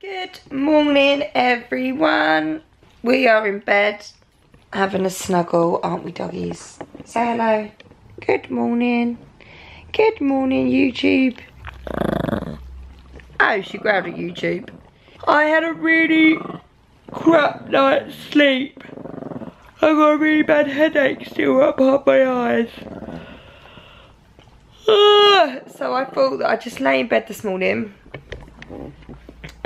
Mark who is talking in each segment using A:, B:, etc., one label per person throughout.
A: Good morning, everyone. We are in bed having a snuggle, aren't we, doggies? Say hello. Good morning. Good morning, YouTube. Oh, she growled at YouTube. I had a really crap night's sleep. I got a really bad headache still up half my eyes. So I thought that I'd just lay in bed this morning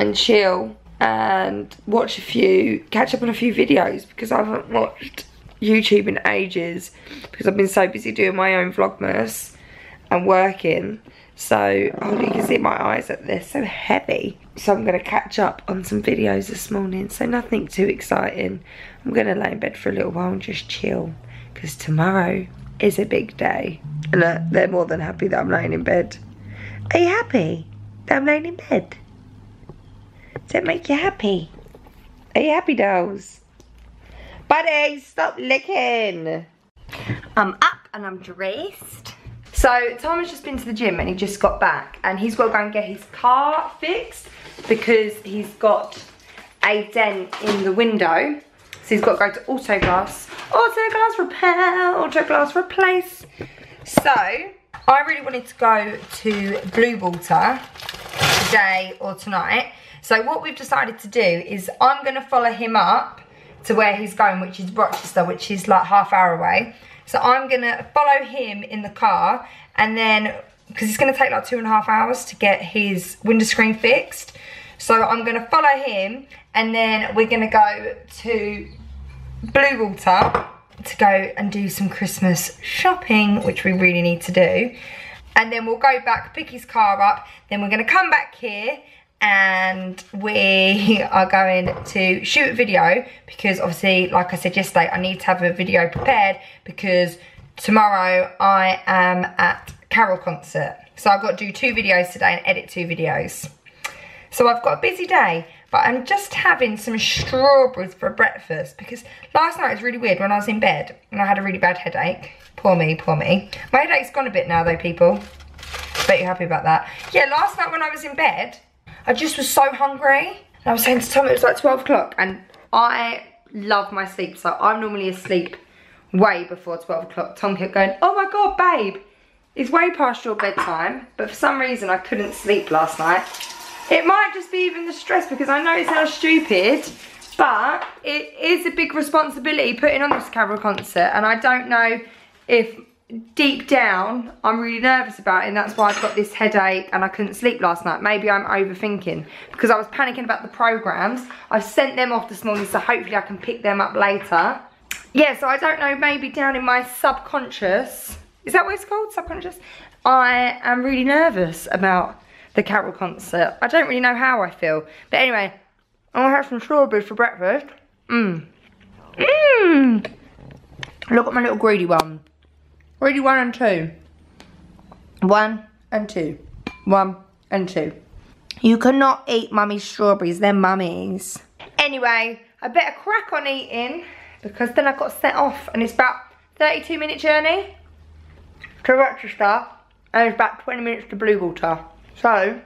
A: and chill and watch a few, catch up on a few videos because I haven't watched YouTube in ages because I've been so busy doing my own Vlogmas and working. So, oh, you can see my eyes, they're so heavy. So I'm going to catch up on some videos this morning. So nothing too exciting. I'm going to lay in bed for a little while and just chill because tomorrow is a big day. And they're more than happy that I'm laying in bed. Are you happy that I'm laying in bed? Does that make you happy? Are you happy, dolls? Buddy, stop licking. I'm up and I'm dressed. So Tom has just been to the gym and he just got back and he's got to go and get his car fixed because he's got a dent in the window. So he's got to go to Autoglass. Autoglass repair, Autoglass replace. So I really wanted to go to Bluewater today or tonight so what we've decided to do is I'm going to follow him up to where he's going, which is Rochester, which is like half hour away. So I'm going to follow him in the car and then, because it's going to take like two and a half hours to get his window screen fixed. So I'm going to follow him and then we're going to go to Bluewater to go and do some Christmas shopping, which we really need to do. And then we'll go back, pick his car up, then we're going to come back here and we are going to shoot a video because obviously like I said yesterday I need to have a video prepared because tomorrow I am at Carol concert. So I've got to do two videos today and edit two videos. So I've got a busy day but I'm just having some strawberries for breakfast because last night was really weird when I was in bed and I had a really bad headache poor me poor me my headache's gone a bit now though people bet you're happy about that yeah last night when I was in bed I just was so hungry. And I was saying to Tom it was like 12 o'clock and I love my sleep. So I'm normally asleep way before 12 o'clock. Tom kept going, oh my God, babe, it's way past your bedtime. But for some reason I couldn't sleep last night. It might just be even the stress because I know it sounds stupid, but it is a big responsibility putting on this Carol concert. And I don't know if deep down, I'm really nervous about it and that's why I've got this headache and I couldn't sleep last night. Maybe I'm overthinking because I was panicking about the programs. I've sent them off this morning so hopefully I can pick them up later. Yeah, so I don't know, maybe down in my subconscious, is that what it's called, subconscious? I am really nervous about the Carol concert. I don't really know how I feel. But anyway, I'm gonna have some strawberries for breakfast. Mmm. Mmm. Look at my little greedy one. Greedy one and two. One and two. One and two. You cannot eat mummy's strawberries, they're mummy's. Anyway, I better crack on eating because then I've got set off and it's about 32 minute journey to Rochester and it's about 20 minutes to Bluewater. So,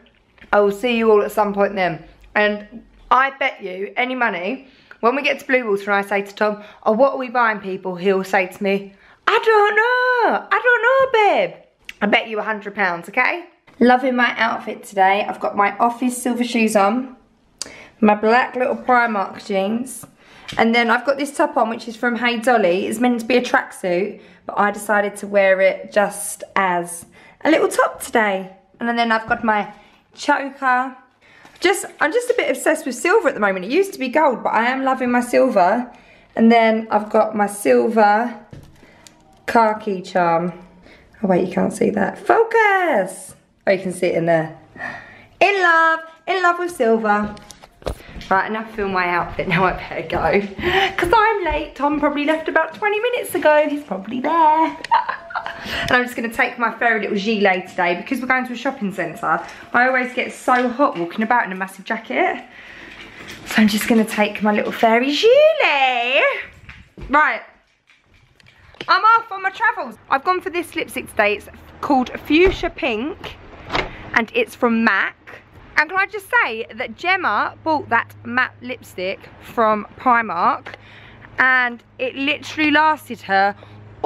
A: I will see you all at some point then. And I bet you any money, when we get to Bluewater and I say to Tom, oh, what are we buying people? He'll say to me, I don't know. I don't know, babe. I bet you a hundred pounds, okay? Loving my outfit today. I've got my office silver shoes on, my black little Primark jeans, and then I've got this top on, which is from Hey Dolly. It's meant to be a tracksuit, but I decided to wear it just as a little top today. And then I've got my choker. Just, I'm just a bit obsessed with silver at the moment. It used to be gold, but I am loving my silver. And then I've got my silver key charm. Oh wait, you can't see that. Focus! Oh, you can see it in there. In love, in love with silver. Right, enough film my outfit, now I better go. Because I'm late, Tom probably left about 20 minutes ago. He's probably there. and I'm just going to take my fairy little gilet today because we're going to a shopping centre. I always get so hot walking about in a massive jacket. So I'm just going to take my little fairy gilet. Right, I'm off on my travels. I've gone for this lipstick today. It's called Fuchsia Pink and it's from MAC. And can I just say that Gemma bought that matte lipstick from Primark and it literally lasted her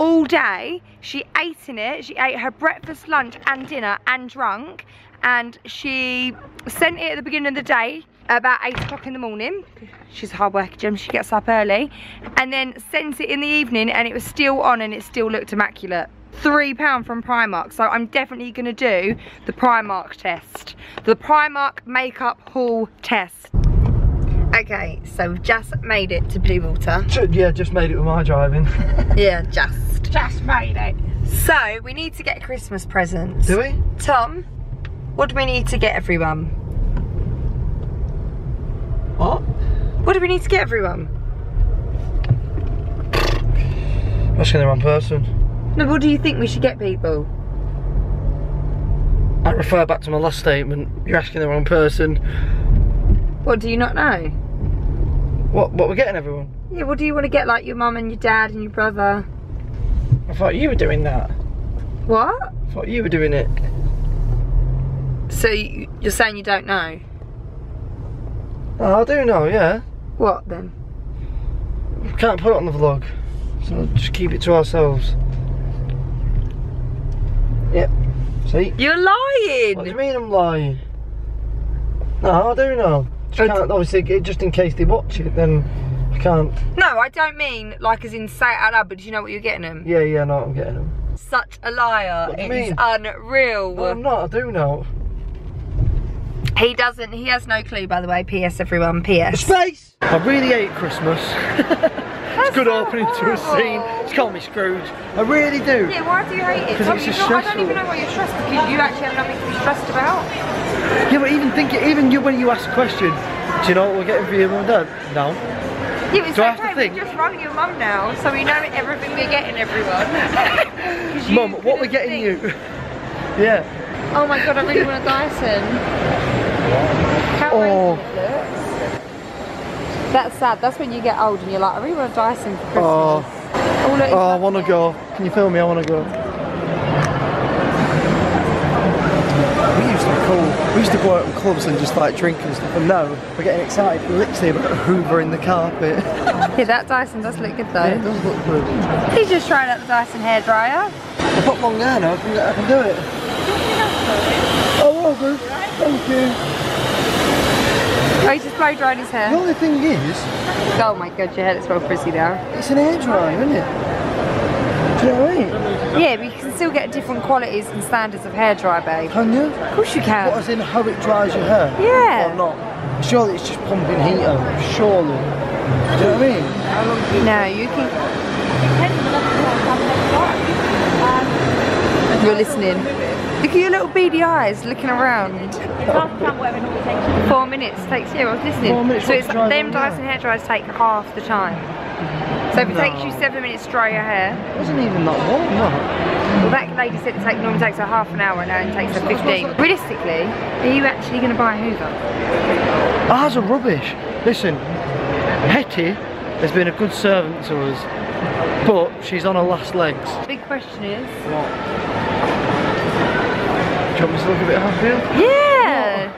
A: all day. She ate in it. She ate her breakfast, lunch and dinner and drunk. And she sent it at the beginning of the day about 8 o'clock in the morning. She's a hard worker, Gem. She gets up early. And then sent it in the evening and it was still on and it still looked immaculate. £3 from Primark. So I'm definitely going to do the Primark test. The Primark makeup haul test. Okay, so we've just made it to Bluewater.
B: Yeah, just made it with my driving.
A: Yeah, just.
C: Just made it.
A: So, we need to get Christmas presents.
B: Do we?
A: Tom, what do we need to get everyone?
B: What?
A: What do we need to get everyone?
B: Asking the wrong person.
A: No, what do you think we should get people?
B: I refer back to my last statement. You're asking the wrong person.
A: What do you not know?
B: What? What we're getting everyone?
A: Yeah, what do you want to get like your mum and your dad and your brother?
B: I thought you were doing that.
A: What?
B: I thought you were doing it.
A: So you- you're saying you don't know?
B: Oh, I do know. Yeah.
A: What then?
B: Can't put it on the vlog, so just keep it to ourselves. Yep. See?
A: You're lying!
B: What do you mean I'm lying? No, I do know. Just
A: Oh,
B: can't, obviously, just in case they watch it, then I can't.
A: No, I don't mean like as in say it out loud, but do you know what you're getting them?
B: Yeah, yeah, no, I'm getting them.
A: Such a liar.
B: You
A: It's unreal.
B: No, I'm not. I do know.
A: He doesn't, he has no clue by the way. P.S. everyone, P.S.
B: Space. I really hate Christmas. it's a good opening to a scene. It's called me Scrooge. I really do.
A: Yeah, why do you hate it?
B: 'Cause
A: Tom,
B: it's
A: you
B: just
A: not, I don't even know why you're stressed because you actually have nothing to be stressed about.
B: Yeah, but even think it, even you when you ask a question, do you know what we're getting for your mum and dad? No.
A: Yeah, it's
B: do okay, I have to think?
A: We're just running your mum now, so we know everything we're getting everyone.
B: Mum, what we're getting
A: think.
B: you? yeah.
A: Oh my god, I really want a Dyson. Oh. How
B: Oh.
A: Amazing it looks. That's sad, that's when you get old and you're like, I really want a Dyson for Christmas.
B: Oh.
A: Oh, look, it's
B: Oh, I want to go. Can you film me? I want to go.
D: We used to be cool. We used to go out in clubs and just like drink and stuff. And now we're getting excited literally about hoovering the carpet.
A: Yeah, that Dyson does look good though.
D: it does look good.
A: He's just trying out the Dyson hairdryer.
D: I've got long hair now. I can, I can do it. Oh, well, good. Thank you.
A: Oh, he's just blow drying his
D: The only thing is,
A: Oh my god, your hair looks well frizzy now.
D: it's an air hairdryer, isn't it? Do you know what I mean?
A: Yeah, but you can still get different qualities and standards of hair hairdryer, babe.
D: Can you?
A: Of course you
D: What,
A: can.
D: as in how it dries your hair?
A: Yeah.
D: Or not? Surely it's just pumping heat out. Surely. Do you know what I mean?
A: No, you can. You're listening. Look at your little beady eyes looking around. Four minutes takes you. I was listening.
D: Four minutes
A: so it's
D: dry
A: them
D: them hair.
A: Dyson hair dryers take half the time. So if it takes you seven minutes to dry your hair,
D: It wasn't even that long, no.
A: well that lady said it take, normally takes her half an hour and now it takes her 15. Realistically, are you actually going to buy a Hoover?
B: Ah, Ours are rubbish. Listen, Hetty has been a good servant to us, but she's on her last legs.
A: Big question is.
B: Do you want me to look a bit happier?
A: Yeah!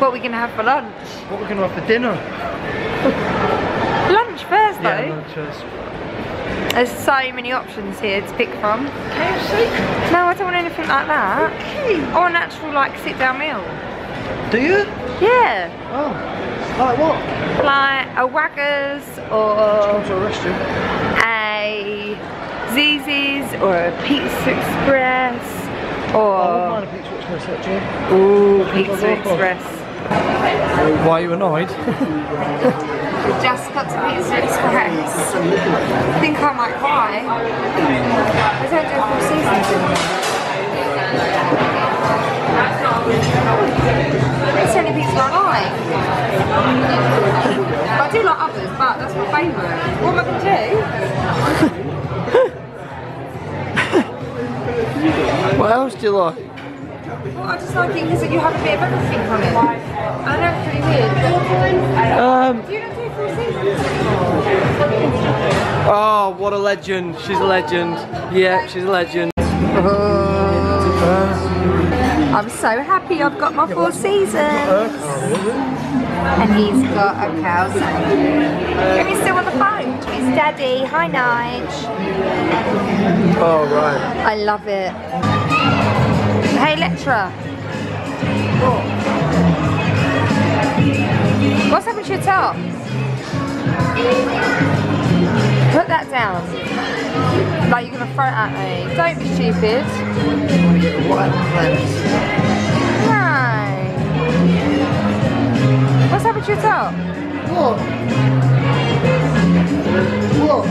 A: What are we going to have for lunch?
B: What we're going to have for dinner?
A: Lunch first though.
B: Yeah, no choice.
A: There's so many options here to pick from.
B: KFC?
A: No, I don't want anything like that. I want an actual like sit down meal.
B: Do you?
A: Yeah.
B: Oh. Like what?
A: Like a Waggers
B: Come
A: or
B: to a restaurant.
A: a Zizzi's or a Pizza Express
B: Oh, I wouldn't mind a pizza express actually.
A: Ooh,
B: Pizza
A: Pizza Express.
D: Why are you annoyed?
A: We just got to Pizza Express. I think I might cry. I don't do four seasons anymore. It's the only pizza I like. I do like others, but that's my favourite. What am I going to
D: else do you like?
A: Well, I just like it because you have a bit of everything on it. I know it's pretty weird, but
D: Um,
A: do you not do four seasons?
D: oh, what a legend. She's a legend. Yeah, she's a legend.
A: I'm so happy I've got my four seasons. And he's got a calzone. Daddy. Hi, Nige.
B: Oh, right.
A: I love it. Hey, Electra. What's happened to your top? Put that down. Like you're gonna throw it at me. Don't be stupid. No. What's happened to your top?
B: What?
A: Cool,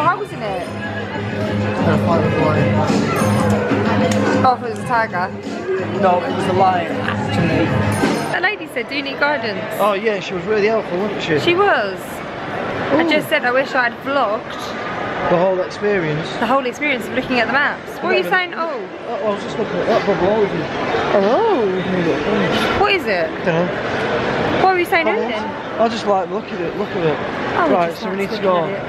A: how was in it?
B: I'm a lion.
A: Oh, it was a tiger.
B: No, it was a lion, actually.
A: That lady said, do you need guidance?
B: Oh, yeah, she was really helpful, wasn't she?
A: She was. I just said I wish I'd vlogged
B: The whole experience.
A: the whole experience of looking at the maps. What are you saying? Oh.
B: Oh, I was just looking at that bubbleology.
A: Oh. What is it?
B: You know.
A: What were you saying
B: Bubbles.
A: then?
B: I just like, look at it, look at it.
A: Oh,
B: right,
A: just
B: so we need to go.
A: at.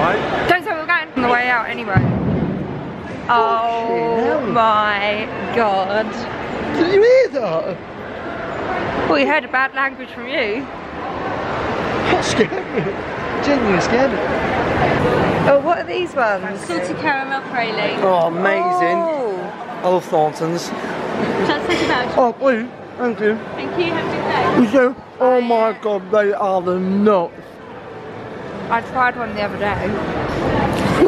B: Right?
A: Don't say we're going on the way out anyway. Oh, oh
B: hell.
A: my god.
B: Did you hear that?
A: Well, you heard a bad language from you.
B: That scared me. Genuinely scared me.
A: Oh, what are these ones?
C: Salty caramel praline.
B: Oh, amazing.
A: Oh.
B: I love Thorntons.
C: Shall I take a voucher?
B: Oh, please. Thank you.
C: Thank you. Have a good day.
B: Oh my god, they are the nuts.
A: I tried one the other day.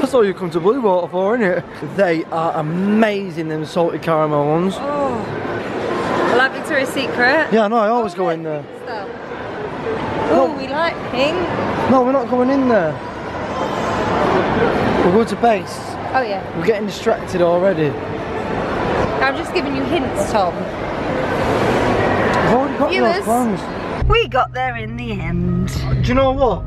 B: That's all you come to Bluewater for, isn't it? They are amazing, them salty caramel ones.
A: Oh. I like Victoria's Secret.
B: Yeah, no, I oh, always go in there.
A: Oh, we like pink.
B: No, we're not going in there. We're going to base.
A: Oh yeah.
B: We're getting distracted already.
A: I'm just giving you hints, Tom.
B: I've already got
A: Viewers. We got there in the end.
B: Uh, do you know what?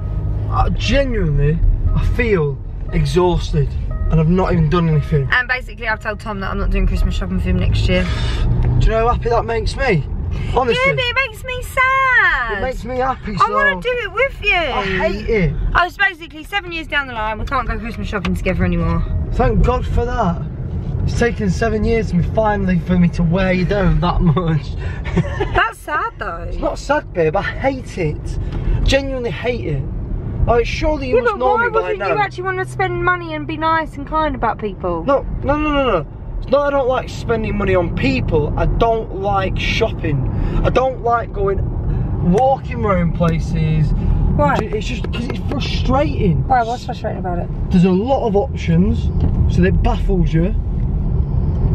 B: I, genuinely, I feel exhausted and I've not even done anything.
A: And basically, I've told Tom that I'm not doing Christmas shopping for him next year.
B: Do you know how happy that makes me? Honestly,
A: Yeah, but it makes me sad.
B: it makes me happy.
A: I want to do it with you.
B: I hate it.
A: I was basically seven years down the line. We can't go Christmas shopping together anymore.
B: Thank God for that. It's taken seven years for me finally for me to wear you down that much.
A: That's sad though.
B: it's not sad, babe. I hate it. Genuinely hate it. Like, surely you
A: Yeah,
B: must know
A: why
B: me by
A: wouldn't
B: now.
A: you actually want to spend money and be nice and kind about people?
B: No, no, no, no, no. It's not I don't like spending money on people. I don't like shopping. I don't like going walking around places.
A: Why?
B: It's just because it's frustrating.
A: Why? What's frustrating about it?
B: There's a lot of options, so it baffles you.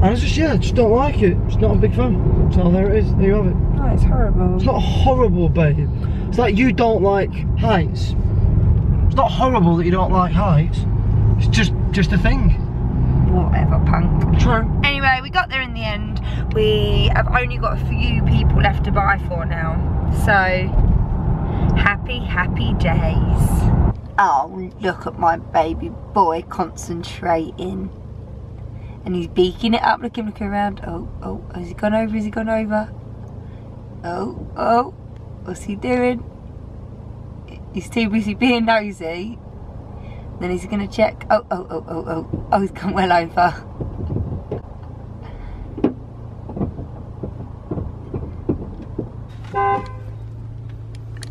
B: And I just, yeah, I just don't like it. It's not a big fan. So there it is. There you have it.
A: Oh, it's horrible.
B: It's not horrible, babe. It's like you don't like heights. It's not horrible that you don't like heights. It's just, just a thing.
A: Whatever, punk.
B: True.
A: Anyway, we got there in the end. We have only got a few people left to buy for now. So, happy, happy days. Oh, look at my baby boy concentrating. And he's beaking it up, looking, looking around. Oh, oh, has he gone over? Has he gone over? Oh, oh, what's he doing? He's too busy being nosy. Then he's gonna check. Oh, oh, oh, oh, oh. Oh, he's gone well over.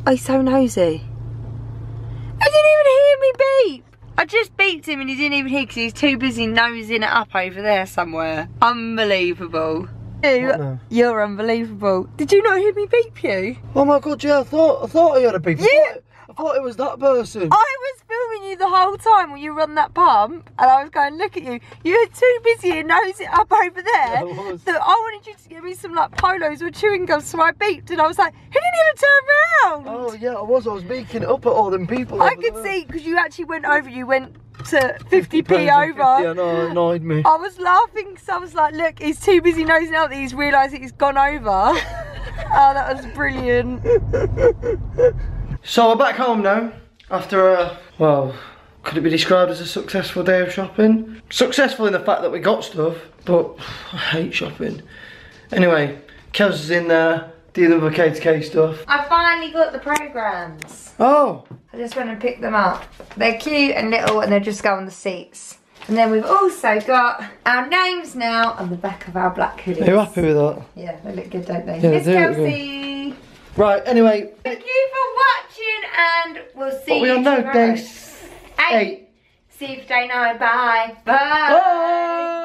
A: Oh, he's so nosy. I just beeped him and he didn't even hear because he's too busy nosing it up over there somewhere. Unbelievable. You, you're unbelievable. Did you not hear me beep you?
B: Oh my god, yeah, I thought I thought he had a beef. I
A: Yeah.
B: thought, I thought it was that person.
A: I was filming you the whole time when you run that pump and I was going, look at you. You were too busy and nose it up over there.
B: Yeah, I was.
A: that I wanted you to give me some like polos or chewing gum so I beeped and I was like, he didn't even turn around.
B: Oh, Yeah, I was. I was making up at all them people.
A: I could
B: there.
A: see because you actually went over, you went to 50p
B: pounds and
A: over.
B: 50, I know, it annoyed me.
A: I was laughing because I was like, look, he's too busy nosing out that he's realised that he's gone over. oh, that was brilliant.
B: So we're back home now after a well, could it be described as a successful day of shopping? Successful in the fact that we got stuff, but I hate shopping. Anyway, Kev's is in there dealing with K to K stuff.
A: I finally got the programmes.
B: Oh,
A: I just went and picked them up. They're cute and little and they just go on the seats. And then we've also got our names now on the back of our black hoodies.
B: Are you happy with that?
A: Yeah, they look good, don't they?
B: Yeah,
A: Miss
B: they do look
A: Kelsey.
B: Right, anyway,
A: Thank you for watching and we'll see
B: we
A: you
B: on now?
A: tomorrow.
B: Day s- eight.
A: See you for day nine. Bye. Bye.
B: Bye.